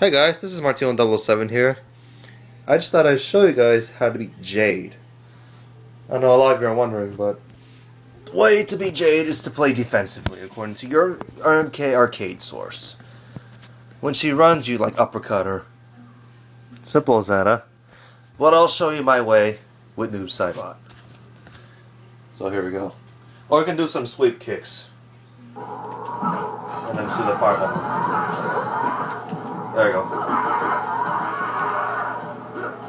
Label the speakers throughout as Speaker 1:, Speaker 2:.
Speaker 1: Hey guys, this is Martino007 here. I just thought I'd show you guys how to beat Jade. I know a lot of you are wondering, but the way to beat Jade is to play defensively, according to your RMK arcade source. When she runs, you like uppercut her. Simple as that, huh? But I'll show you my way with Noob Saibot. So here we go. Or I can do some sweep kicks. And then do the fireball there you go.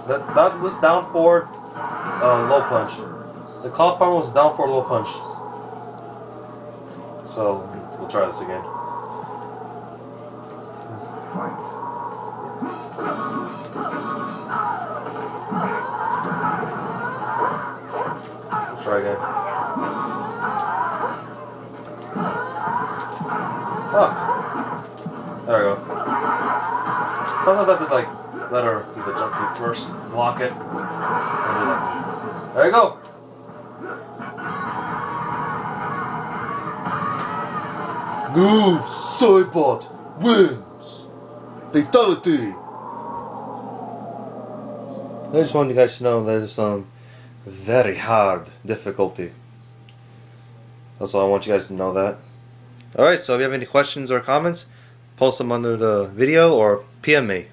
Speaker 1: That, that was down for uh, low punch. The cloth farm was down for a low punch. So, we'll try this again. Try again. Fuck. There we go. Sometimes I have to like let her do the jump kick first, block it. There you go. Noob Saibot wins. Fatality. I just want you guys to know that it's um very hard difficulty. That's all I want you guys to know that. Alright, so if you have any questions or comments, post them under the video or PM me.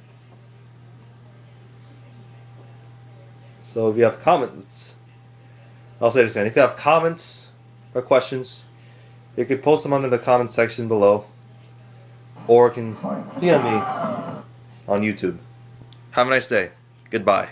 Speaker 1: So if you have comments, I'll say this again. If you have comments or questions, you can post them under the comment section below, or you can PM me on YouTube. Have a nice day. Goodbye.